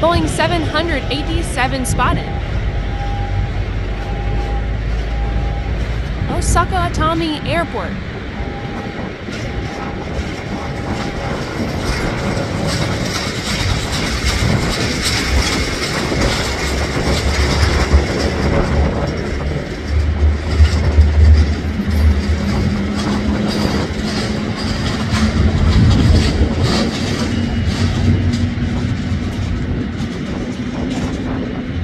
Boeing 787 spotted. Osaka Atami Airport.